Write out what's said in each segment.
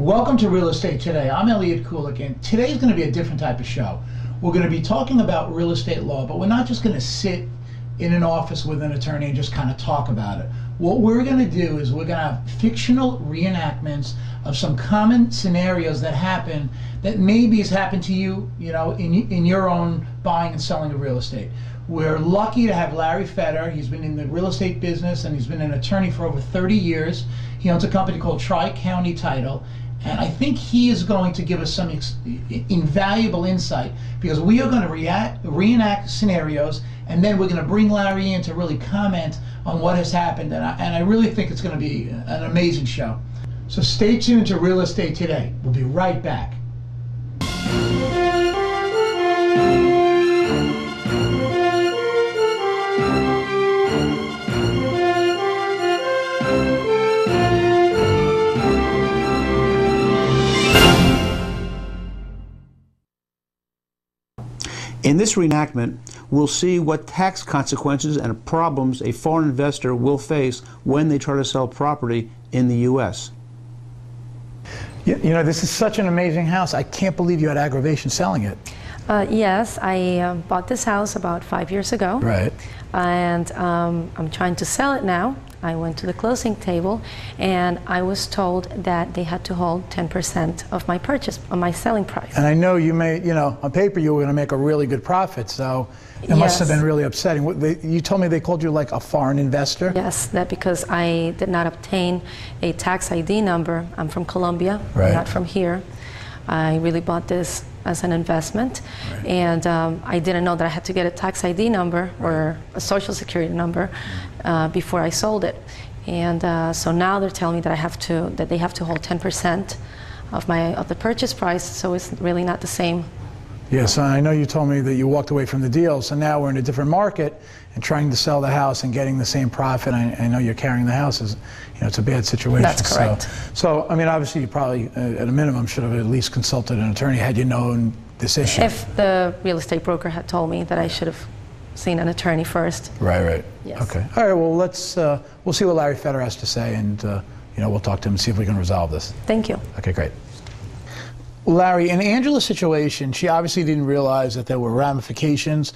Welcome to Real Estate Today. I'm Elliot Koolik, and today's going to be a different type of show. We're going to be talking about real estate law, but we're not just going to sit in an office with an attorney and just kind of talk about it. What we're going to do is we're going to have fictional reenactments of some common scenarios that happen that maybe has happened to you, you know, in, in your own buying and selling of real estate. We're lucky to have Larry Feder. He's been in the real estate business and he's been an attorney for over 30 years. He owns a company called Tri County Title. And I think he is going to give us some invaluable insight because we are going to react, reenact scenarios and then we're going to bring Larry in to really comment on what has happened. And I, and I really think it's going to be an amazing show. So stay tuned to Real Estate Today. We'll be right back. This reenactment, we'll see what tax consequences and problems a foreign investor will face when they try to sell property in the U.S. You, you know, this is such an amazing house. I can't believe you had aggravation selling it. Uh, yes, I uh, bought this house about five years ago. Right. And um, I'm trying to sell it now. I went to the closing table and I was told that they had to hold 10% of my purchase, of my selling price. And I know you made, you know, on paper you were going to make a really good profit, so it must have been really upsetting. What, they, you told me they called you like a foreign investor? Yes, that because I did not obtain a tax ID number. I'm from Colombia, Right. Not from here. I really bought this as an investment, and um, I didn't know that I had to get a tax ID number or a social security number uh, before I sold it. And uh, so now they're telling me that I have to that they have to hold 10% of my of the purchase price. So it's really not the same Yes, I know you told me that you walked away from the deal, so now we're in a different market and trying to sell the house and getting the same profit. I, I know you're carrying the house. Is, you know, it's a bad situation. That's So- correct. So, I mean, obviously, you probably, uh, at a minimum, should have at least consulted an attorney had you known this issue. If the real estate broker had told me that I should have seen an attorney first. Right, right. Yes. Okay. All right. Well, let's uh, we'll see what Larry Feder has to say, and uh, you know, we'll talk to him and see if we can resolve this. Thank you. Okay, great. Larry, in Angela's situation, she obviously didn't realize that there were ramifications,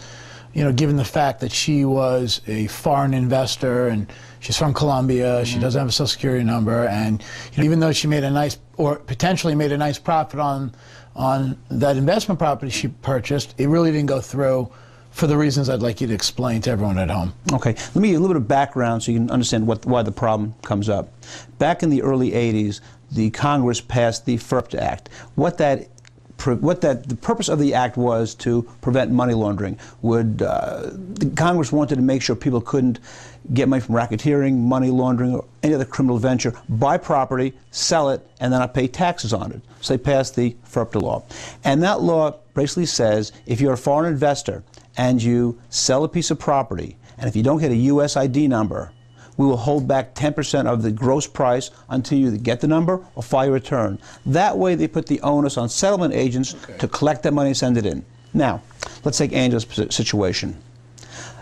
you know, given the fact that she was a foreign investor and she's from Colombia, she mm-hmm. doesn't have a social security number, and you know, even though she made a nice or potentially made a nice profit on on that investment property she purchased, it really didn't go through for the reasons I'd like you to explain to everyone at home. Okay, let me give you a little bit of background so you can understand what, why the problem comes up. Back in the early 80s, the Congress passed the FIRPTA Act. What that what that the purpose of the act was to prevent money laundering. Would uh, Congress wanted to make sure people couldn't get money from racketeering, money laundering, or any other criminal venture, buy property, sell it, and then not pay taxes on it. So they passed the FIRPTA law, and that law basically says if you're a foreign investor and you sell a piece of property, and if you don't get a U.S. ID number, we will hold back 10% of the gross price until you get the number or file your return. That way, they put the onus on settlement agents to collect that money and send it in. Now, let's take Angela's situation.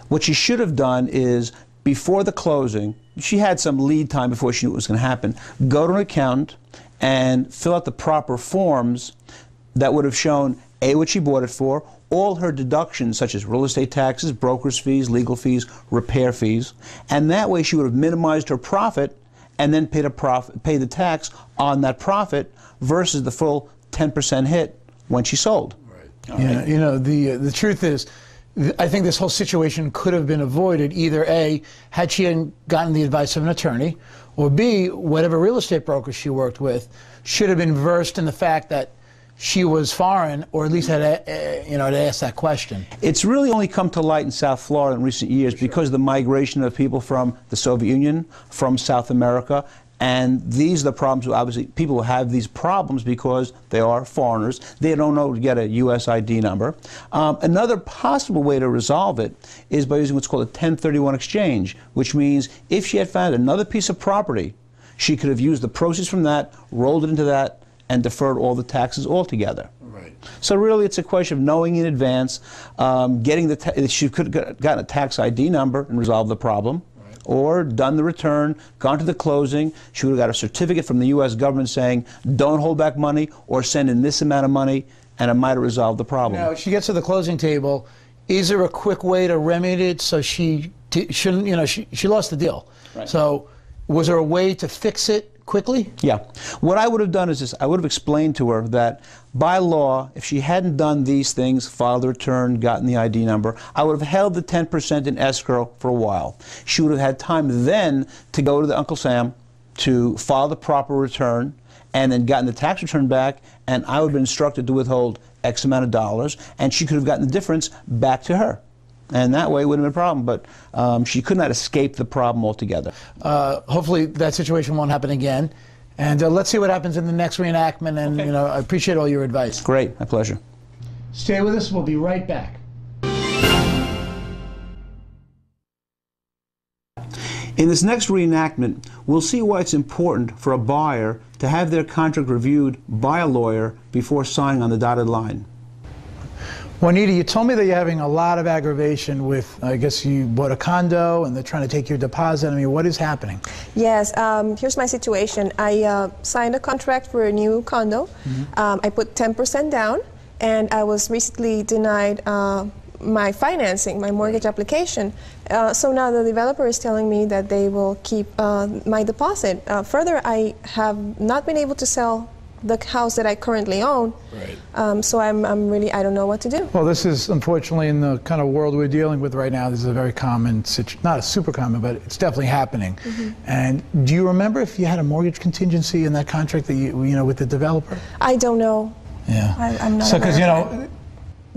What she should have done is, before the closing, she had some lead time before she knew what was going to happen, go to an accountant and fill out the proper forms that would have shown A, what she bought it for, all her deductions, such as real estate taxes, broker's fees, legal fees, repair fees, and that way she would have minimized her profit and then paid, a profit, paid the tax on that profit versus the full 10% hit when she sold. Right. Yeah, you know the uh, the truth is, I think this whole situation could have been avoided either a had she gotten the advice of an attorney, or b whatever real estate broker she worked with should have been versed in the fact that she was foreign, or at least had a, uh, you know to ask that question. It's really only come to light in South Florida in recent years because of the migration of people from the Soviet Union, from South America, and these are the problems. Obviously, people have these problems because they are foreigners. They don't know to get a U.S. ID number. Um, another possible way to resolve it is by using what's called a 1031 exchange, which means if she had found another piece of property, she could have used the proceeds from that, rolled it into that, and deferred all the taxes altogether. Right. So really, it's a question of knowing in advance, um, getting the ta- she could have gotten a tax ID number and resolved the problem, or done the return, gone to the closing. She would have got a certificate from the U.S. government saying, don't hold back money or send in this amount of money, and it might have resolved the problem. Now, she gets to the closing table. Is there a quick way to remedy it so she t- shouldn't, you know, she, she lost the deal. Right. So, was there a way to fix it quickly? Yeah. What I would have done is this I would have explained to her that by law, if she hadn't done these things, filed the return, gotten the ID number, I would have held the 10% in escrow for a while. She would have had time then to go to the Uncle Sam to file the proper return and then gotten the tax return back, and I would have been instructed to withhold X amount of dollars, and she could have gotten the difference back to her. And that way it wouldn't have been a problem, but um, she could not escape the problem altogether. Uh, hopefully, that situation won't happen again. And uh, let's see what happens in the next reenactment. And, you know, I appreciate all your advice. Great, my pleasure. Stay with us. We'll be right back. In this next reenactment, we'll see why it's important for a buyer to have their contract reviewed by a lawyer before signing on the dotted line. Juanita, you told me that you're having a lot of aggravation with, I guess you bought a condo and they're trying to take your deposit. I mean, what is happening? Yes, um, here's my situation. I uh, signed a contract for a new condo. Um, I put 10% down, and I was recently denied uh, my financing, my mortgage application. Uh, so now the developer is telling me that they will keep uh, my deposit. Uh, further, I have not been able to sell the house that I currently own. Right. Um, so I'm, I'm really, I don't know what to do. Well, this is unfortunately in the kind of world we're dealing with right now. This is a very common situation, not a super common, but it's definitely happening. And do you remember if you had a mortgage contingency in that contract that you, you know, with the developer? I don't know. Yeah. I, I'm not So, because you aware of know,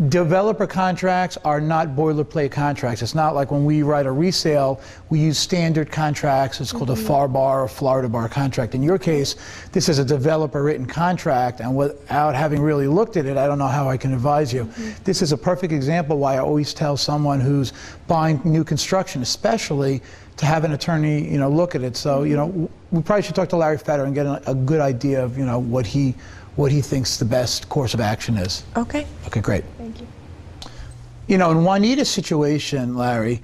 developer contracts are not boilerplate contracts. It's not like when we write a resale, we use standard contracts. It's called a mm-hmm. FAR bar or Florida bar contract. In your case, this is a developer written contract, and without having really looked at it, I don't know how I can advise you. Mm-hmm. This is a perfect example why I always tell someone who's buying new construction, especially to have an attorney, you know, look at it. So, you mm-hmm. know, we probably should talk to Larry Feder and get a, a good idea of, you know, what he what he thinks the best course of action is. Okay, Okay, great. thank you. You know, in Juanita's situation, Larry,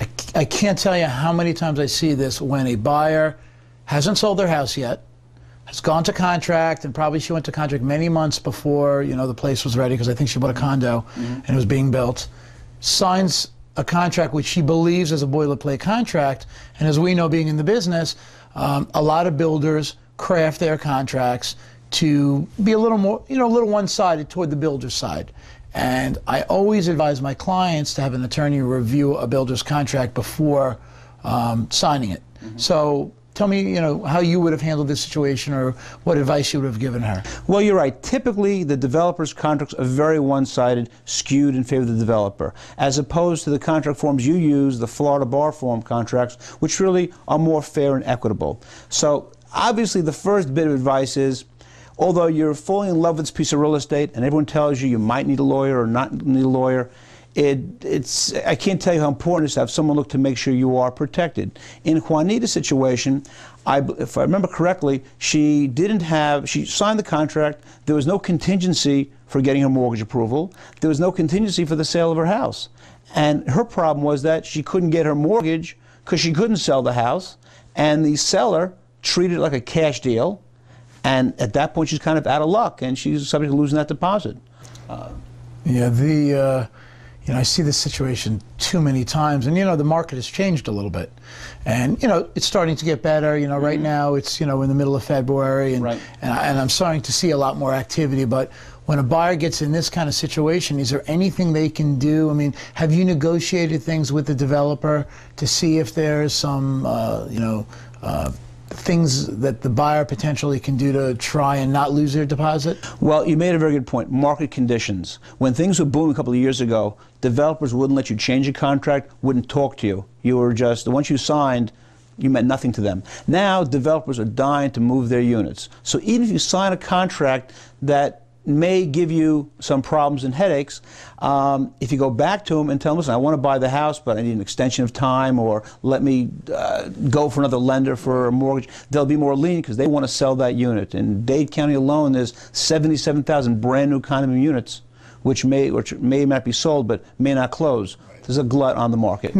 I, I can't tell you how many times I see this when a buyer hasn't sold their house yet, has gone to contract, and probably she went to contract many months before you know the place was ready because I think she bought a condo and it was being built. Signs a contract which she believes is a boilerplate contract, and as we know, being in the business, um, a lot of builders craft their contracts to be a little more, you know, a little one-sided toward the builder's side. And I always advise my clients to have an attorney review a builder's contract before um, signing it. So tell me, you know, how you would have handled this situation or what advice you would have given her. Well, you're right. Typically, the developer's contracts are very one-sided, skewed in favor of the developer, as opposed to the contract forms you use, the Florida bar form contracts, which really are more fair and equitable. So, obviously, the first bit of advice is, although you're fully in love with this piece of real estate, and everyone tells you you might need a lawyer or not need a lawyer, it, it's, I can't tell you how important it is to have someone look to make sure you are protected. In Juanita's situation, I, if I remember correctly, she didn't have, she signed the contract, there was no contingency for getting her mortgage approval, there was no contingency for the sale of her house. And her problem was that she couldn't get her mortgage because she couldn't sell the house, and the seller treated it like a cash deal, and at that point she's kind of out of luck, and she's subject to losing that deposit. Yeah, the uh, you know I see this situation too many times, and you know the market has changed a little bit, and you know it's starting to get better. You know, right now it's you know in the middle of February, and Right. and, I, and I'm starting to see a lot more activity. But when a buyer gets in this kind of situation, is there anything they can do? I mean, have you negotiated things with the developer to see if there's some uh, you know? Uh, Things that the buyer potentially can do to try and not lose their deposit? Well, you made a very good point. Market conditions. When things were booming a couple of years ago, developers wouldn't let you change a contract, wouldn't talk to you. You were just, once you signed, you meant nothing to them. Now, developers are dying to move their units. So even if you sign a contract that may give you some problems and headaches, um, if you go back to them and tell them, listen, I want to buy the house, but I need an extension of time, or let me uh, go for another lender for a mortgage, they'll be more lenient because they want to sell that unit. In Dade County alone, there's 77,000 brand new condominium units, which may, which may not be sold, but may not close. There's a glut on the market.